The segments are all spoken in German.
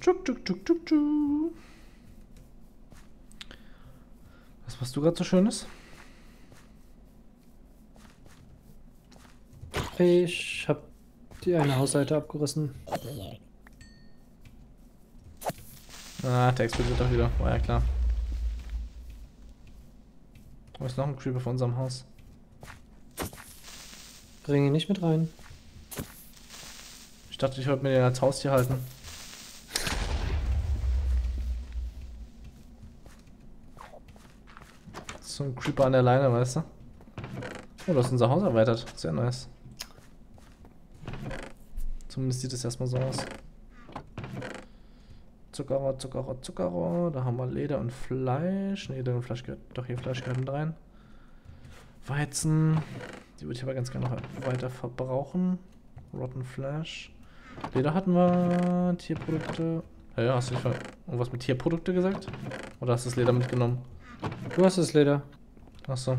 Tschuk, tschuk, tschuk, tschuk, tschuk. Was machst du gerade so Schönes? Ich hab die eine Hausseite abgerissen. Ah, der explodiert doch wieder. War ja klar. Wo ist noch ein Creeper vor unserem Haus? Bring ihn nicht mit rein. Ich dachte, ich wollte mir den als Haustier halten. So ein Creeper an der Leine, weißt du? Oh, du hast unser Haus erweitert. Sehr nice. Zumindest sieht es erstmal so aus. Zuckerrohr, Zuckerrohr, Zuckerrohr. Da haben wir Leder und Fleisch. Ne, Leder und Fleisch gehört. Doch, hier Fleisch gehört mit rein. Weizen. Die würde ich aber ganz gerne noch weiter verbrauchen. Rotten Flash. Leder hatten wir. Tierprodukte. Ja, ja, hast du nicht irgendwas mit Tierprodukte gesagt? Oder hast du das Leder mitgenommen? Du hast das Leder. Achso.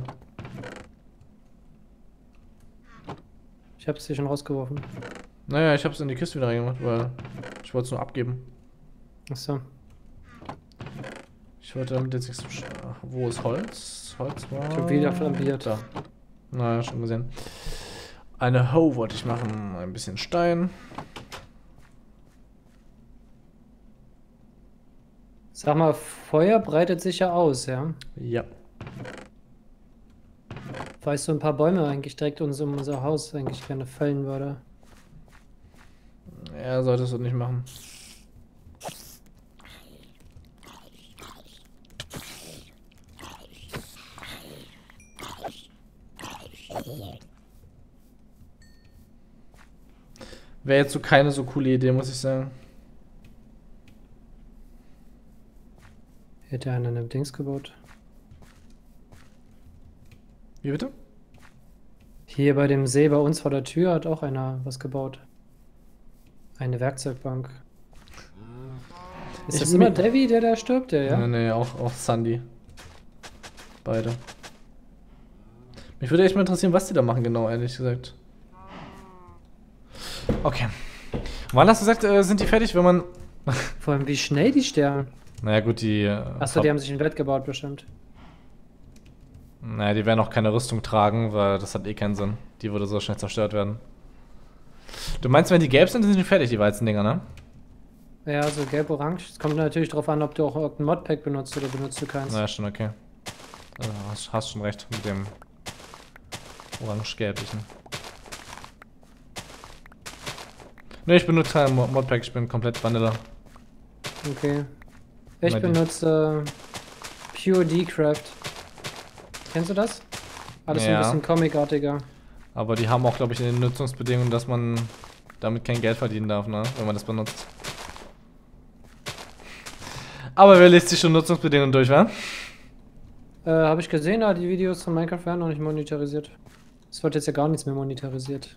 Ich hab's hier schon rausgeworfen. Naja, ich hab's in die Kiste wieder reingemacht, weil ich wollte es nur abgeben. Achso. Ich wollte damit jetzt nichts. sch- Ach, Wo ist Holz? Holz war. Schon wieder flambiert. Da. Naja, schon gesehen. Eine Hoe wollte ich machen. Ein bisschen Stein. Sag mal, Feuer breitet sich ja aus, ja? Ja. Weißt du, ein paar Bäume eigentlich direkt uns um unser Haus eigentlich gerne fällen würde. Er sollte es nicht machen. Wäre jetzt so keine so coole Idee, muss ich sagen. Hätte einer eine Dings gebaut. Wie bitte? Hier bei dem See bei uns vor der Tür hat auch einer was gebaut. Eine Werkzeugbank. Ist Ich das immer Devi, der da stirbt, der, ja? Nee, nee, auch, auch Sandy. Beide. Mich würde echt mal interessieren, was die da machen, genau, ehrlich gesagt. Okay. Wann hast du gesagt, äh, sind die fertig, wenn man. Vor allem, wie schnell die sterben. Naja, gut, die. Äh, Achso, die haben sich ein Bett gebaut, bestimmt. Naja, die werden auch keine Rüstung tragen, weil das hat eh keinen Sinn. Die würde so schnell zerstört werden. Du meinst, wenn die gelb sind, sind die fertig, die Weizendinger, ne? Ja, so gelb-orange. Es kommt natürlich drauf an, ob du auch irgendein Modpack benutzt oder benutzt du keins. Naja, schon okay. Also, hast, hast schon recht mit dem orange-gelblichen. Ne, ich benutze kein Mo- Modpack, ich bin komplett Vanilla. Okay. Ich benutze Pure D-Craft. Kennst du das? Alles Ja. ein bisschen comicartiger. Aber die haben auch, glaube ich, in den Nutzungsbedingungen, dass man damit kein Geld verdienen darf, ne? Wenn man das benutzt. Aber wer liest sich schon Nutzungsbedingungen durch, wa? Äh, habe ich gesehen, aber die Videos von Minecraft werden noch nicht monetarisiert. Es wird jetzt ja gar nichts mehr monetarisiert.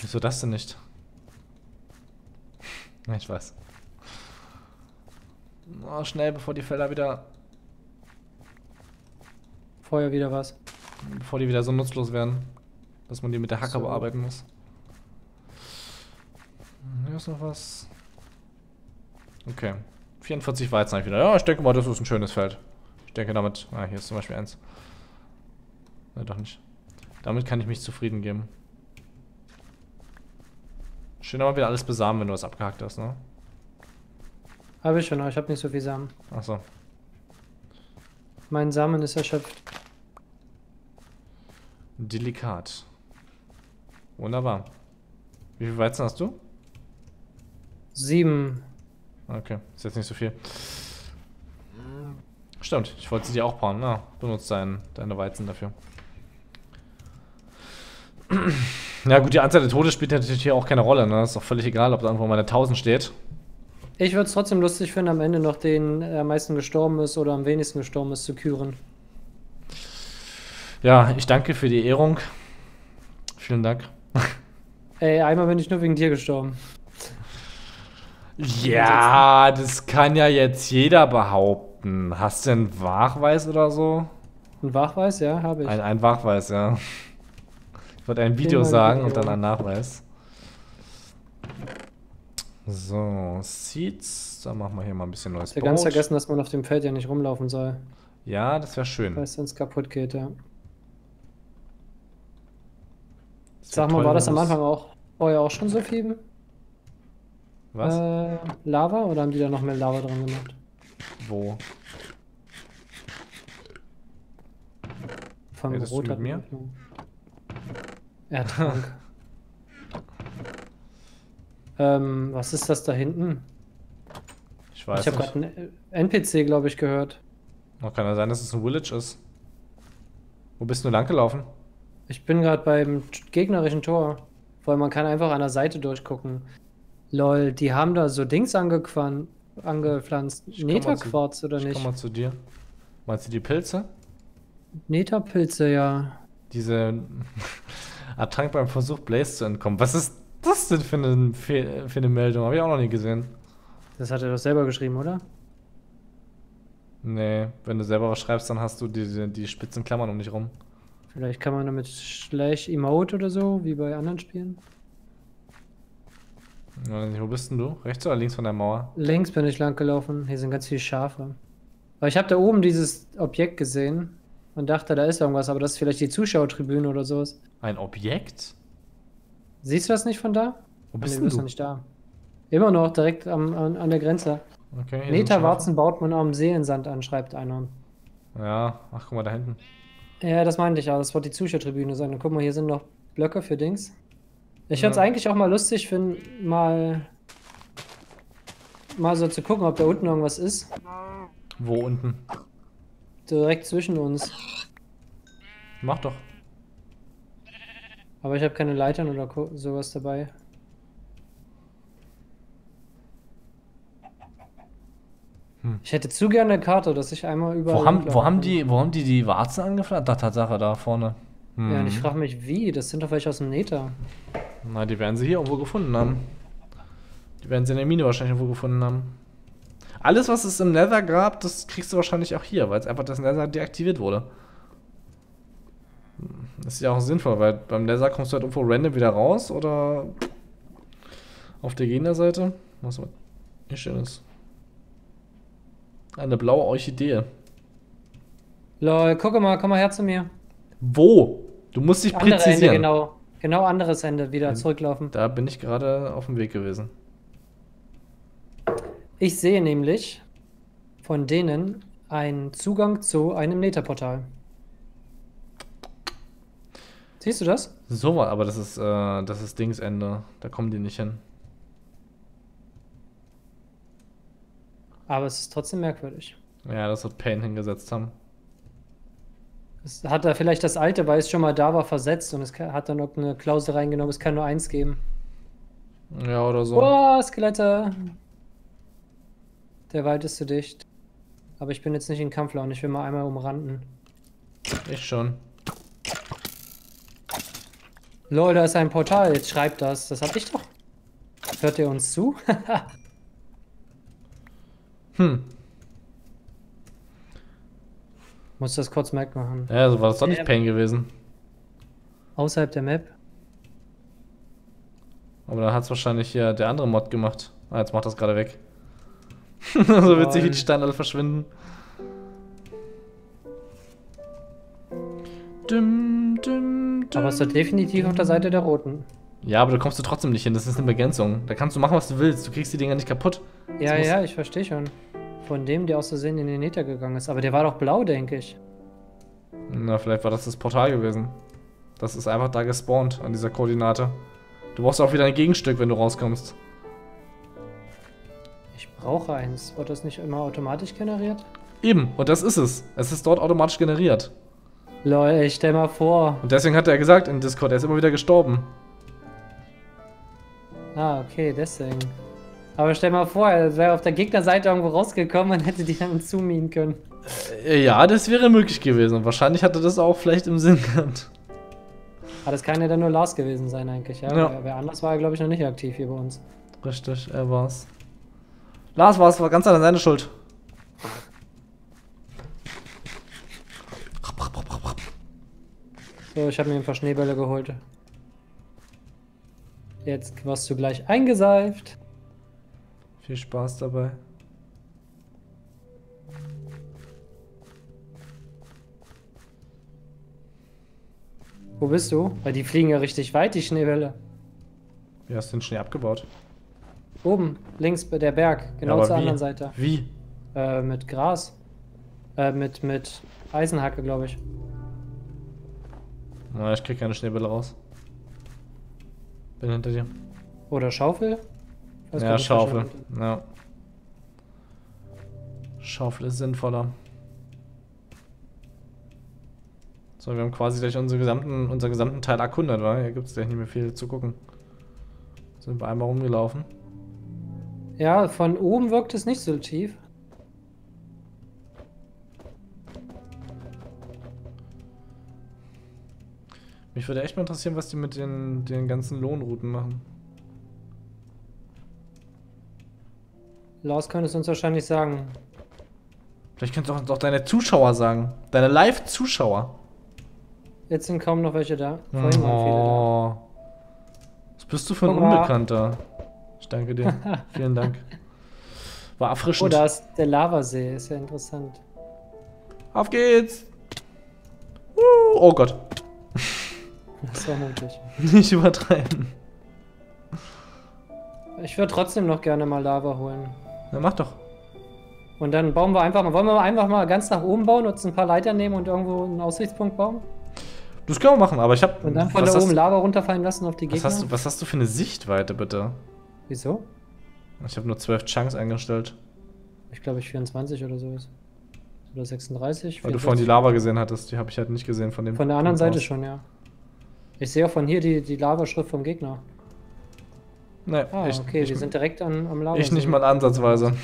Wieso das denn nicht? Ich weiß. Oh, schnell, bevor die Felder wieder, Vorher wieder was. bevor die wieder so nutzlos werden, dass man die mit der Hacke So. bearbeiten muss. Hier ist noch was. Okay. 44 Weizen habe ich wieder. Ja, ich denke mal, das ist ein schönes Feld. Ich denke damit. Ah, hier ist zum Beispiel eins. Ne, doch nicht. Damit kann ich mich zufrieden geben. Schön aber wieder alles besamen, wenn du was abgehackt hast, ne? Habe ich schon, aber ich habe nicht so viel Samen. Achso. Mein Samen ist erschöpft. Delikat. Wunderbar. Wie viel Weizen hast du? Sieben. Okay, ist jetzt nicht so viel. Stimmt, ich wollte sie dir auch bauen. Na, benutzt dein, deine Weizen dafür. Ja gut, die Anzahl der Tote spielt natürlich hier auch keine Rolle. Ne? Ist doch völlig egal, ob da irgendwo mal eine 1000 steht. Ich würde es trotzdem lustig finden, am Ende noch den der am meisten gestorben ist oder am wenigsten gestorben ist zu küren. Ja, ich danke für die Ehrung. Vielen Dank. Ey, einmal bin ich nur wegen dir gestorben. Ja, das kann ja jetzt jeder behaupten. Hast du einen Wachweis oder so? Ein Wachweiß, ja, habe ich. Ein, ein Wachweis, ja. Ich wollte ein Video sagen und dann ein Nachweis. So, Seeds. Da machen wir hier mal ein bisschen neues Ich habe ganz vergessen, dass man auf dem Feld ja nicht rumlaufen soll, Ja, das wäre schön. weil es sonst kaputt geht, ja. Sag mal, toll, war das am Anfang auch vorher auch schon so viel Was? äh, Lava oder haben die da noch mehr Lava dran gemacht? Wo? Vom Redest du Rot mit hat mir? Erdtrank. ähm, was ist das da hinten? Ich weiß ich habe gerade einen NPC, glaube ich, gehört. Noch kann ja sein, dass es ein Village ist. Wo bist du lang gelaufen? Ich bin gerade beim gegnerischen Tor. Weil man kann einfach an der Seite durchgucken. Lol, die haben da so Dings angequan- angepflanzt. Ich Netherquarz oder Ich nicht? komm mal zu dir. Meinst du die Pilze? Netherpilze, ja. Diese Ertrank beim Versuch, Blaze zu entkommen. Was ist das denn für eine, für eine Meldung? Habe ich auch noch nie gesehen. Das hat er doch selber geschrieben, oder? Nee, wenn du selber was schreibst, dann hast du die, die spitzen Klammern um dich rum. Vielleicht kann man damit Slash Emote oder so, wie bei anderen Spielen. Wo bist denn du? Rechts oder links von der Mauer? Links bin ich lang gelaufen. Hier sind ganz viele Schafe. Weil ich habe da oben dieses Objekt gesehen und dachte, da ist irgendwas, aber das ist vielleicht die Zuschauertribüne oder sowas. Ein Objekt? Siehst du das nicht von da? Wo Nee, bist du denn bist du? noch nicht da. Immer noch direkt am, an, an der Grenze. Okay, Meterwarzen baut man am Seelensand an, schreibt einer. Ja, ach guck mal da hinten. Ja, das meinte ich auch. Das wird die Zuschauertribüne sein. Und guck mal, hier sind noch Blöcke für Dings. Ich würde es Ja. eigentlich auch mal lustig finden, mal, mal so zu gucken, ob da unten irgendwas ist. Wo unten? Direkt zwischen uns. Mach doch. Aber ich habe keine Leitern oder sowas dabei. Hm. Ich hätte zu gerne eine Karte, dass ich einmal überall. Wo haben, wo haben die, wo haben die die Warzen angepflanzt? Da, Tatsache, da vorne. Ja, und ich Hm. frage mich, wie? Das sind doch welche aus dem Nether. Na, die werden sie hier irgendwo gefunden haben. Die werden sie in der Mine wahrscheinlich irgendwo gefunden haben. Alles, was es im Nether gab, das kriegst du wahrscheinlich auch hier, weil es einfach das Nether deaktiviert wurde. Das ist ja auch sinnvoll, weil beim Nether kommst du halt irgendwo random wieder raus oder auf der Gegnerseite. Was war hier schönes? Eine blaue Orchidee. Lol, guck mal, komm mal her zu mir. Wo? Du musst dich Andere Ende, präzisieren. genau. Genau anderes Ende, wieder Ja. zurücklaufen. Da bin ich gerade auf dem Weg gewesen. Ich sehe nämlich von denen einen Zugang zu einem Netherportal. Siehst du das? So, aber das ist, äh, das ist Dingsende. Da kommen die nicht hin. Aber es ist trotzdem merkwürdig. Ja, das wird Pain hingesetzt haben. Es hat da vielleicht das alte, weil es schon mal da war, versetzt und es hat dann noch eine Klausel reingenommen, es kann nur eins geben. Ja, oder so. Oh, Skelette! Der Wald ist zu dicht. Aber ich bin jetzt nicht in Kampflaune, ich will mal einmal umranden. Ich schon. Lol, da ist ein Portal, jetzt schreibt das. Das hab ich doch. Hört ihr uns zu? Hm. Muss das kurz merken machen. Ja, so war das doch nicht Ähm. Pain gewesen. Außerhalb der Map? Aber dann hat es wahrscheinlich hier der andere Mod gemacht. Ah, jetzt macht das gerade weg. so witzig, wie die Steine alle verschwinden. Dum, dum, Aber es ist definitiv auf der Seite der Roten. Ja, aber da kommst du trotzdem nicht hin. Das ist eine Begrenzung. Da kannst du machen, was du willst. Du kriegst die Dinger nicht kaputt. Ja, ja, ich verstehe schon. Von dem, der aus Versehen in den Nether gegangen ist. Aber der war doch blau, denke ich. Na, vielleicht war das das Portal gewesen. Das ist einfach da gespawnt an dieser Koordinate. Du brauchst auch wieder ein Gegenstück, wenn du rauskommst. Ich brauche eins. Wird das nicht immer automatisch generiert? Eben, und das ist es. Es ist dort automatisch generiert. Lol, ey, stell mal vor. Und deswegen hat er gesagt in Discord, er ist immer wieder gestorben. Ah, okay, deswegen. Aber stell mal vor, er wäre auf der Gegnerseite irgendwo rausgekommen und hätte die dann zumien können. Äh, Ja, das wäre möglich gewesen. Und wahrscheinlich hatte das auch vielleicht im Sinn gehabt. Aber das kann ja dann nur Lars gewesen sein, eigentlich. Ja? Ja. Wer, wer anders war, glaube ich, noch nicht aktiv hier bei uns. Richtig, er war's. Lars war's, war ganz an seine Schuld. So, ich habe mir ein paar Schneebälle geholt. Jetzt wirst du gleich eingeseift. Viel Spaß dabei. Wo bist du? Weil die fliegen ja richtig weit, die Schneebälle. Wie hast du den Schnee abgebaut? Oben, links bei der Berg, genau aber zur wie? anderen Seite. Wie? Äh, mit Gras. Äh, mit, mit Eisenhacke, glaube ich. Na, ich krieg keine Schneebälle raus. Bin hinter dir. Oder Schaufel? Ja, Schaufel. Ja. Schaufel ist sinnvoller. So, wir haben quasi gleich unseren gesamten, unseren gesamten Teil erkundet, wa? Hier gibt es gleich nicht mehr viel zu gucken. Sind wir einmal rumgelaufen. Ja, von oben wirkt es nicht so tief. Mich würde echt mal interessieren, was die mit den, den ganzen Lohnrouten machen. Lars könnte es uns wahrscheinlich sagen. Vielleicht kannst du uns auch deine Zuschauer sagen. Deine Live-Zuschauer. Jetzt sind kaum noch welche da. Vorhin waren viele da. Oh. Was bist du für ein mal. Unbekannter? Ich danke dir. Vielen Dank. War Oh, erfrischend. da ist der Lavasee, ist ja interessant. Auf geht's! Uh, oh Gott. Das war mutig. Nicht übertreiben. Ich würde trotzdem noch gerne mal Lava holen. Na, mach doch. Und dann bauen wir einfach mal. Wollen wir einfach mal ganz nach oben bauen, uns ein paar Leiter nehmen und irgendwo einen Aussichtspunkt bauen? Das können wir machen, aber ich hab. Und dann von was da oben Lava runterfallen lassen auf die was Gegner? hast, du, was hast du für eine Sichtweite, bitte? Wieso? Ich habe nur 12 Chunks eingestellt. Ich glaube, ich 24 oder so ist. Oder 36. Weil du 64. vorhin die Lava gesehen hattest. Die habe ich halt nicht gesehen von dem. Von der anderen Seite aus. schon, ja. Ich sehe auch von hier die, die Lavaschrift vom Gegner. Nee, Ah, ich, okay, ich, wir sind direkt an, am Lava. ich nicht mal ansatzweise.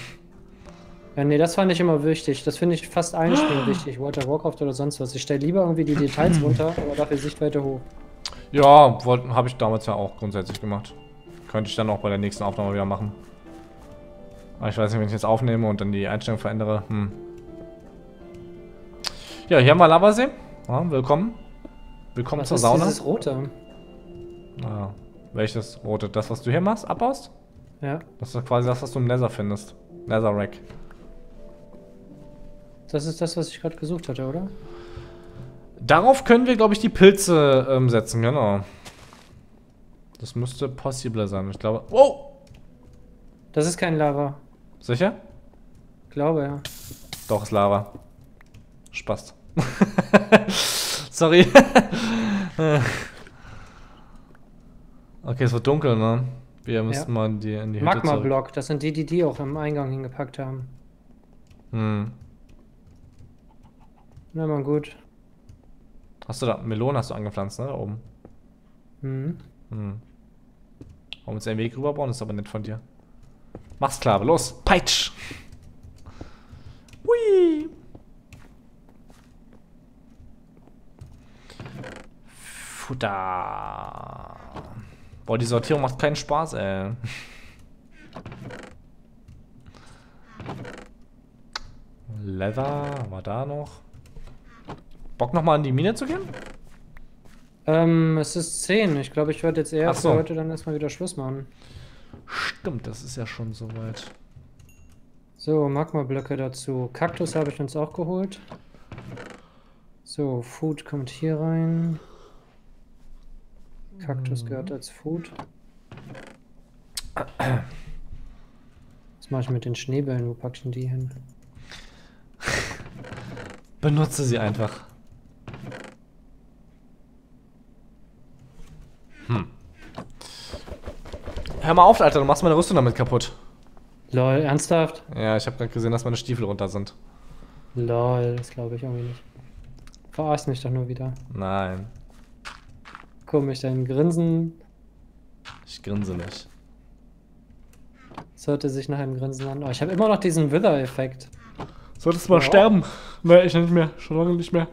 Ja, nee, das fand ich immer wichtig. Das finde ich fast allen Spielen wichtig. Of Warcraft oder sonst was. Ich stelle lieber irgendwie die Details runter, aber dafür Sichtweite hoch. Ja, habe ich damals ja auch grundsätzlich gemacht. Könnte ich dann auch bei der nächsten Aufnahme wieder machen. Aber ich weiß nicht, wenn ich jetzt aufnehme und dann die Einstellung verändere. Hm. Ja, hier haben wir Lavasee. Ja, willkommen. Willkommen Was zur ist Sauna. dieses Rote? Ah, welches rote? Das, was du hier machst, abbaust? Ja. Das ist quasi das, was du im Nether findest. Netherrack. Das ist das, was ich gerade gesucht hatte, oder? Darauf können wir, glaube ich, die Pilze ähm, setzen, genau. Das müsste possible sein. Ich glaube. Wow! Das ist kein Lava. Sicher? Glaube, ja. Doch, ist Lava. Spaß. Sorry. okay, es wird dunkel, ne? Wir müssen mal in die, in die Hütte. Magma-Block, das sind die, die die auch im Eingang hingepackt haben. Hm. Na mal gut. Hast du da Melonen hast du angepflanzt, ne? Da oben. Hm. Hm. Wir uns einen Weg rüberbauen? Ist aber nett von dir. Mach's klar, los! Peitsch! Hui! Futter! Boah, die Sortierung macht keinen Spaß, ey. Leather, haben wir da noch? Bock nochmal in die Mine zu gehen? Ähm, es ist 10. Ich glaube, ich werde jetzt eher so. heute dann erstmal wieder Schluss machen. Stimmt, das ist ja schon soweit. So, Magma-Blöcke dazu. Kaktus habe ich uns auch geholt. So, Food kommt hier rein. Kaktus gehört als Food. Was mache ich mit den Schneebällen? Wo packe ich denn die hin? Benutze sie einfach. Hm. Hör mal auf, Alter, du machst meine Rüstung damit kaputt. Lol, ernsthaft? Ja, ich habe gerade gesehen, dass meine Stiefel runter sind. Lol, das glaube ich irgendwie nicht. Verarsch mich doch nur wieder. Nein, Komisch, dein Grinsen ich grinse nicht. das hörte sich nach einem Grinsen an. Oh, ich habe immer noch diesen Wither-Effekt. Solltest du mal Ja. sterben? Nee, ich nicht mehr. Schon lange nicht mehr.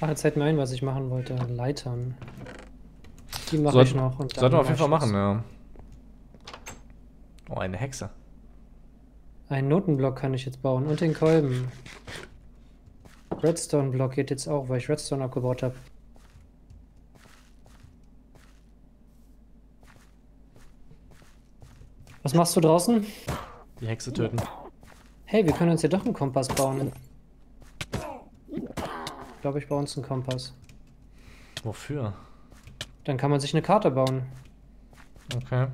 Ach, jetzt fällt mir ein, was ich machen wollte. Leitern. Die mache Soll- ich noch. Und Sollten wir auf dann jeden Fall machen, ja. Oh, eine Hexe. Einen Notenblock kann ich jetzt bauen und den Kolben. Redstone-Block geht jetzt auch, weil ich Redstone abgebaut habe. Was machst du draußen? Die Hexe töten. Hey, wir können uns ja doch einen Kompass bauen. Ich glaube, ich baue uns einen Kompass. Wofür? Dann kann man sich eine Karte bauen. Okay.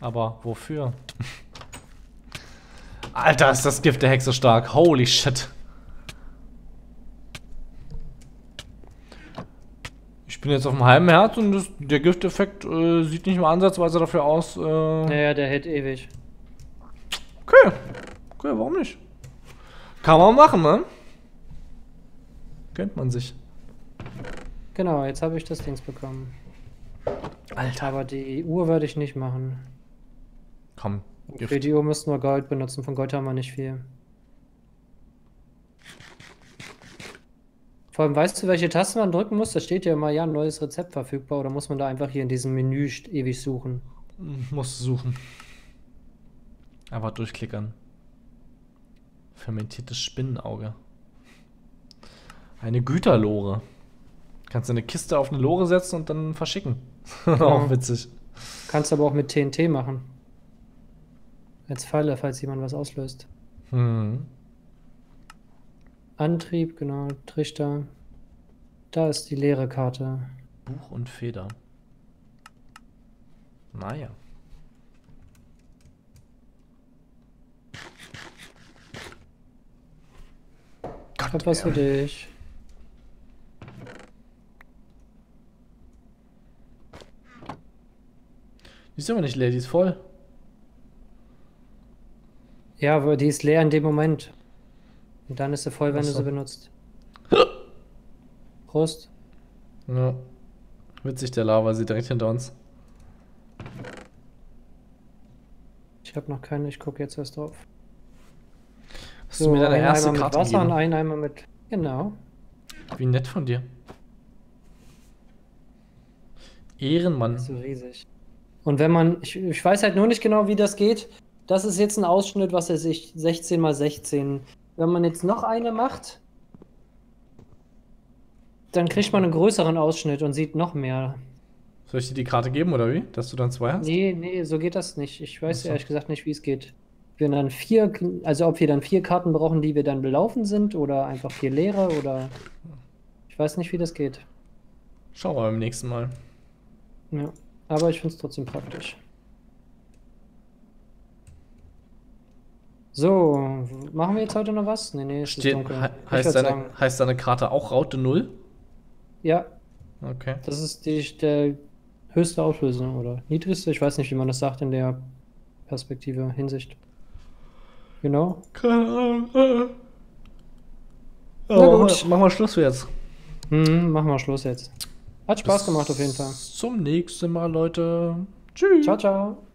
Aber wofür? Alter, ist das Gift der Hexe stark. Holy shit. Ich bin jetzt auf dem halben Herz und das, der Gifteffekt äh, sieht nicht mal ansatzweise dafür aus. Äh, Naja, der hält ewig. Okay. Okay, warum nicht? Kann man machen, ne? Kennt man sich. Genau, jetzt habe ich das Dings bekommen. Alter. Aber die Uhr würde ich nicht machen. Komm. Für Gift. die Uhr müssten wir Gold benutzen. Von Gold haben wir nicht viel. Vor allem, weißt du, welche Taste man drücken muss? Da steht ja immer, ja, ein neues Rezept verfügbar. Oder muss man da einfach hier in diesem Menü ewig suchen? Muss suchen. Aber durchklickern. Fermentiertes Spinnenauge. Eine Güterlore. Kannst du eine Kiste auf eine Lore setzen und dann verschicken. Auch witzig. Kannst aber auch mit TNT machen. Als Falle, falls jemand was auslöst. Hm. Antrieb, genau, Trichter. Da ist die leere Karte. Buch und Feder. Naja. Verpasse Gott, dich. Die ist aber nicht leer, die ist voll. Ja, aber die ist leer in dem Moment. Und dann ist sie voll, wenn Ach du so. sie benutzt. Prost. Ja. Witzig, der Lava sieht direkt hinter uns. Ich habe noch keine, ich gucke jetzt erst drauf. Hast du mir deine einen erste Eimer Karte mit Wasser und einen Eimer mit. Genau. Wie nett von dir. Ehrenmann. So riesig. Und wenn man, ich, ich weiß halt nur nicht genau, wie das geht. Das ist jetzt ein Ausschnitt, was weiß ich, 16 mal 16. Wenn man jetzt noch eine macht, dann kriegt man einen größeren Ausschnitt und sieht noch mehr. Soll ich dir die Karte geben oder wie? Dass du dann zwei hast? Nee, nee, so geht das nicht. Ich weiß so. ehrlich gesagt nicht, wie es geht. Wir dann vier, also ob wir dann vier Karten brauchen, die wir dann belaufen sind, oder einfach vier leere, oder. Ich weiß nicht, wie das geht. Schauen wir beim nächsten Mal. Ja. Aber ich finde es trotzdem praktisch. So, machen wir jetzt heute noch was? Nee, nee, es ist Steht, dunkel. he heißt, deine, sagen, heißt deine Karte auch Raute 0? ja, Okay. das ist die, der höchste Auflösung oder niedrigste, ich weiß nicht, wie man das sagt in der Perspektive, Hinsicht. Genau. Keine Ahnung. Ja, Na gut. Machen wir Schluss für jetzt. Hm, machen wir Schluss jetzt. Hat Spaß gemacht auf jeden Fall. Bis Zum nächsten Mal, Leute. Tschüss. Ciao, ciao.